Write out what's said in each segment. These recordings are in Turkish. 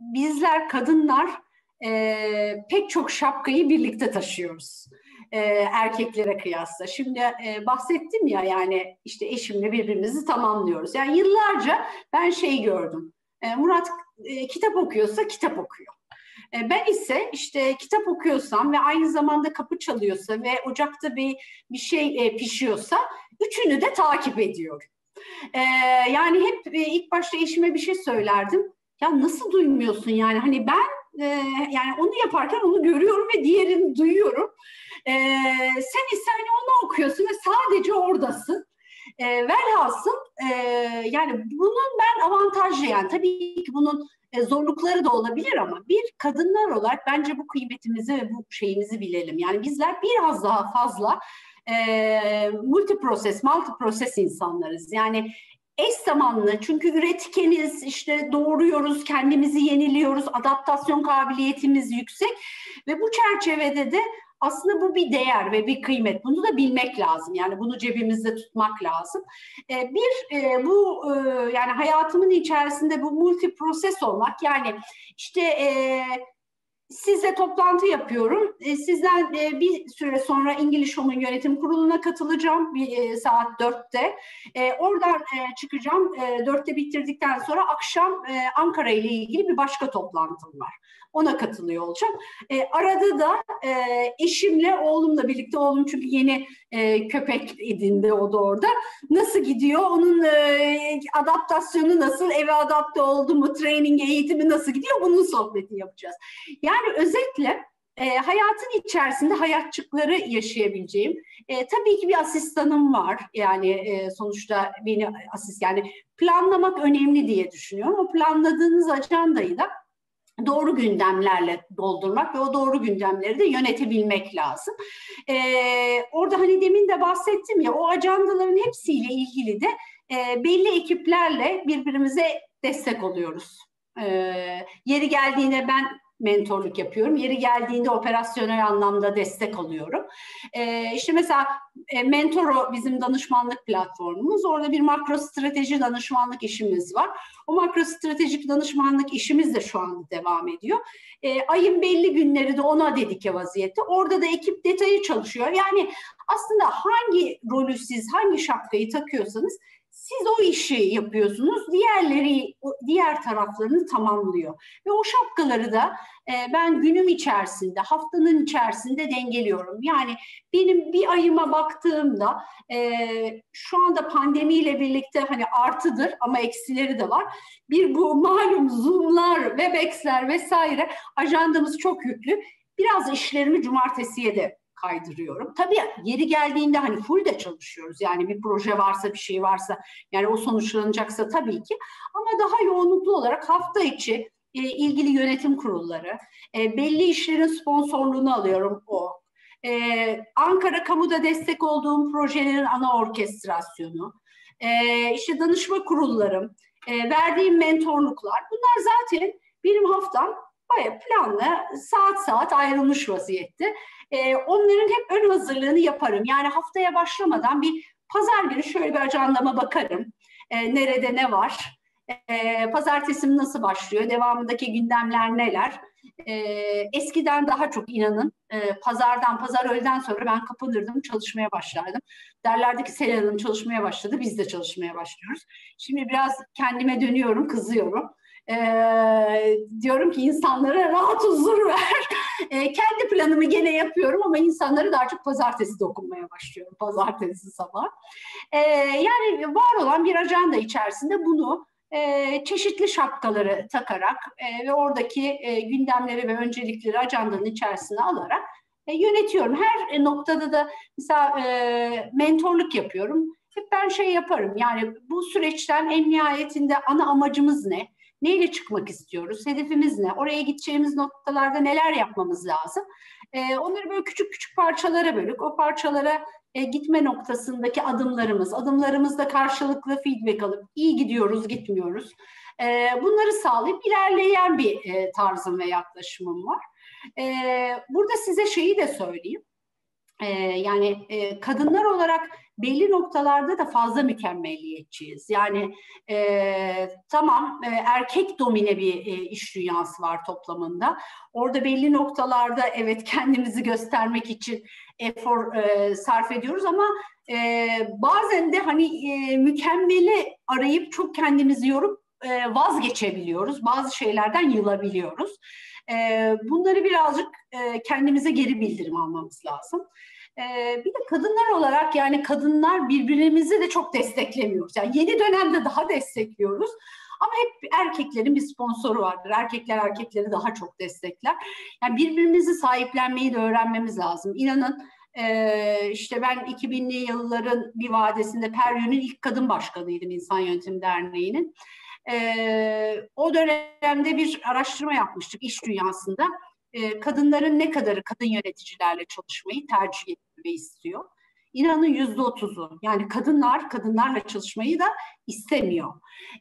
bizler kadınlar e, pek çok şapkayı birlikte taşıyoruz e, erkeklere kıyasla. Şimdi e, bahsettim ya yani işte eşimle birbirimizi tamamlıyoruz. Yani yıllarca ben şey gördüm. E, Murat e, kitap okuyorsa kitap okuyor. E, ben ise işte kitap okuyorsam ve aynı zamanda kapı çalıyorsa ve ocakta bir bir şey e, pişiyorsa üçünü de takip ediyorum. E, yani hep ilk başta eşime bir şey söylerdim. Ya nasıl duymuyorsun yani hani ben e, yani onu yaparken onu görüyorum ve diğerini duyuyorum. E, sen ise hani onu okuyorsun ve sadece oradasın. E, velhasıl e, yani bunun ben avantajlı yani tabii ki bunun e, zorlukları da olabilir ama bir kadınlar olarak bence bu kıymetimizi ve bu şeyimizi bilelim. Yani bizler biraz daha fazla e, multi proses, multi proses insanlarız. Yani eş zamanlı çünkü üretkeniz işte doğuruyoruz, kendimizi yeniliyoruz, adaptasyon kabiliyetimiz yüksek ve bu çerçevede de aslında bu bir değer ve bir kıymet. Bunu da bilmek lazım. Yani bunu cebimizde tutmak lazım. E, bir e, bu e, yani hayatımın içerisinde bu multi proses olmak yani işte e, Sizle toplantı yapıyorum. E, sizden e, bir süre sonra İngiliz Home'un yönetim kuruluna katılacağım bir e, saat dörtte. Oradan çıkacağım. Dörtte bitirdikten sonra akşam Ankara ile ilgili bir başka toplantım var. Ona katılıyor olacağım. E, arada da e, eşimle, oğlumla birlikte, oğlum çünkü yeni e, köpek edindi o da orada. Nasıl gidiyor? Onun e, adaptasyonu nasıl? Eve adapte oldu mu? Training, eğitimi nasıl gidiyor? Bunun sohbetini yapacağız. Yani özetle e, hayatın içerisinde hayatçıkları yaşayabileceğim. E, tabii ki bir asistanım var. Yani e, sonuçta beni asist yani planlamak önemli diye düşünüyorum. O planladığınız ajandayı da doğru gündemlerle doldurmak ve o doğru gündemleri de yönetebilmek lazım. Ee, orada hani demin de bahsettim ya o ajandaların hepsiyle ilgili de e, belli ekiplerle birbirimize destek oluyoruz. Ee, yeri geldiğinde ben mentorluk yapıyorum. Yeri geldiğinde operasyonel anlamda destek alıyorum. Ee, işte mesela e, Mentoro bizim danışmanlık platformumuz. Orada bir makro strateji danışmanlık işimiz var. O makro stratejik danışmanlık işimiz de şu anda devam ediyor. E, ayın belli günleri de ona dedike vaziyette. Orada da ekip detayı çalışıyor. Yani aslında hangi rolü siz, hangi şapkayı takıyorsanız siz o işi yapıyorsunuz, diğerleri diğer taraflarını tamamlıyor. Ve o şapkaları da e, ben günüm içerisinde, haftanın içerisinde dengeliyorum. Yani benim bir ayıma baktığımda e, şu anda pandemiyle birlikte hani artıdır ama eksileri de var. Bir bu malum Zoom'lar, Webex'ler vesaire ajandamız çok yüklü. Biraz işlerimi cumartesiye de kaydırıyorum. Tabii yeri geldiğinde hani full de çalışıyoruz. Yani bir proje varsa bir şey varsa yani o sonuçlanacaksa tabii ki. Ama daha yoğunluklu olarak hafta içi e, ilgili yönetim kurulları, e, belli işlerin sponsorluğunu alıyorum o. E, Ankara kamuda destek olduğum projelerin ana orkestrasyonu, e, işte danışma kurullarım, e, verdiğim mentorluklar bunlar zaten benim haftam baya planlı saat saat ayrılmış vaziyette. E, onların hep ön hazırlığını yaparım. Yani haftaya başlamadan bir pazar günü şöyle bir ajandama bakarım. E, nerede ne var? E, pazartesim nasıl başlıyor? Devamındaki gündemler neler? E, eskiden daha çok inanın e, pazardan, pazar öğleden sonra ben kapanırdım, çalışmaya başlardım. Derlerdi ki Sel Hanım çalışmaya başladı, biz de çalışmaya başlıyoruz. Şimdi biraz kendime dönüyorum, kızıyorum e, diyorum ki insanlara rahat huzur ver. E, kendi planımı gene yapıyorum ama insanları daha çok pazartesi dokunmaya başlıyorum. Pazartesi sabah. E, yani var olan bir ajanda içerisinde bunu e, çeşitli şapkaları takarak e, ve oradaki e, gündemleri ve öncelikleri ajandanın içerisine alarak e, yönetiyorum. Her noktada da mesela e, mentorluk yapıyorum. Hep ben şey yaparım yani bu süreçten en nihayetinde ana amacımız ne? Neyle çıkmak istiyoruz? Hedefimiz ne? Oraya gideceğimiz noktalarda neler yapmamız lazım? E, onları böyle küçük küçük parçalara bölük. O parçalara e, gitme noktasındaki adımlarımız, adımlarımızda karşılıklı feedback alıp iyi gidiyoruz, gitmiyoruz. E, bunları sağlayıp ilerleyen bir e, tarzım ve yaklaşımım var. E, burada size şeyi de söyleyeyim. E, yani e, kadınlar olarak belli noktalarda da fazla mükemmelliyetçiyiz. Yani e, tamam e, erkek domine bir e, iş dünyası var toplamında. Orada belli noktalarda evet kendimizi göstermek için efor e, sarf ediyoruz ama e, bazen de hani e, mükemmeli arayıp çok kendimizi yorup e, vazgeçebiliyoruz. Bazı şeylerden yılabiliyoruz. E, bunları birazcık e, kendimize geri bildirim almamız lazım. E, bir de kadınlar olarak yani kadınlar birbirimizi de çok desteklemiyoruz. Yani yeni dönemde daha destekliyoruz. Ama hep erkeklerin bir sponsoru vardır. Erkekler erkekleri daha çok destekler. Yani birbirimizi sahiplenmeyi de öğrenmemiz lazım. İnanın ee, işte ben 2000'li yılların bir vadesinde Peryon'un ilk kadın başkanıydım İnsan Yönetim Derneği'nin. Ee, o dönemde bir araştırma yapmıştık iş dünyasında. Ee, kadınların ne kadarı kadın yöneticilerle çalışmayı tercih etmeyi istiyor. İnanın yüzde otuzu. Yani kadınlar kadınlarla çalışmayı da istemiyor.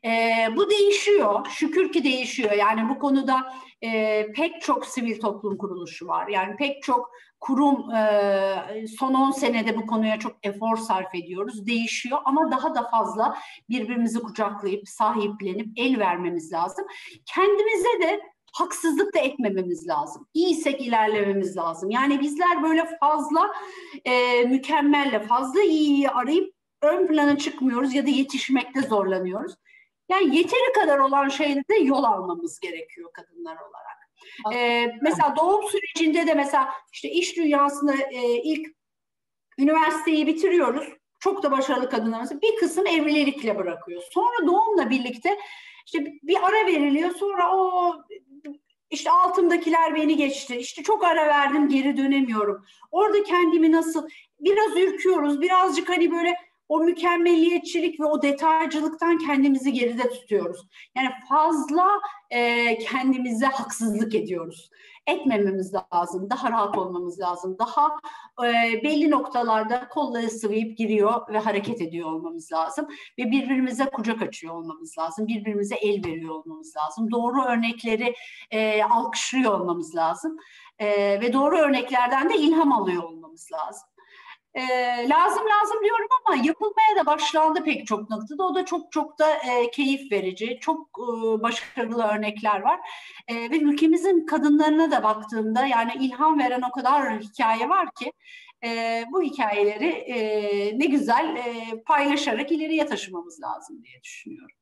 E, bu değişiyor. Şükür ki değişiyor. Yani bu konuda e, pek çok sivil toplum kuruluşu var. Yani pek çok kurum e, son 10 senede bu konuya çok efor sarf ediyoruz. Değişiyor ama daha da fazla birbirimizi kucaklayıp, sahiplenip el vermemiz lazım. Kendimize de haksızlık da etmememiz lazım. İyiysek ilerlememiz lazım. Yani bizler böyle fazla e, mükemmelle, fazla iyiyi arayıp ön plana çıkmıyoruz ya da yetişmekte zorlanıyoruz. Yani yeteri kadar olan şeyde yol almamız gerekiyor kadınlar olarak. Ee, mesela doğum sürecinde de mesela işte iş dünyasında e, ilk üniversiteyi bitiriyoruz. Çok da başarılı kadınlarımız. Bir kısım evlilikle bırakıyor. Sonra doğumla birlikte işte bir ara veriliyor. Sonra o işte altımdakiler beni geçti. İşte çok ara verdim geri dönemiyorum. Orada kendimi nasıl biraz ürküyoruz. Birazcık hani böyle o mükemmeliyetçilik ve o detaycılıktan kendimizi geride tutuyoruz. Yani fazla e, kendimize haksızlık ediyoruz. Etmememiz lazım, daha rahat olmamız lazım, daha e, belli noktalarda kolları sıvayıp giriyor ve hareket ediyor olmamız lazım. Ve birbirimize kucak açıyor olmamız lazım, birbirimize el veriyor olmamız lazım. Doğru örnekleri e, alkışlıyor olmamız lazım. E, ve doğru örneklerden de ilham alıyor olmamız lazım. E, lazım lazım diyorum ama yapılmaya da başlandı pek çok noktada. O da çok çok da e, keyif verici, çok e, başarılı örnekler var. E, ve ülkemizin kadınlarına da baktığımda yani ilham veren o kadar hikaye var ki e, bu hikayeleri e, ne güzel e, paylaşarak ileriye taşımamız lazım diye düşünüyorum.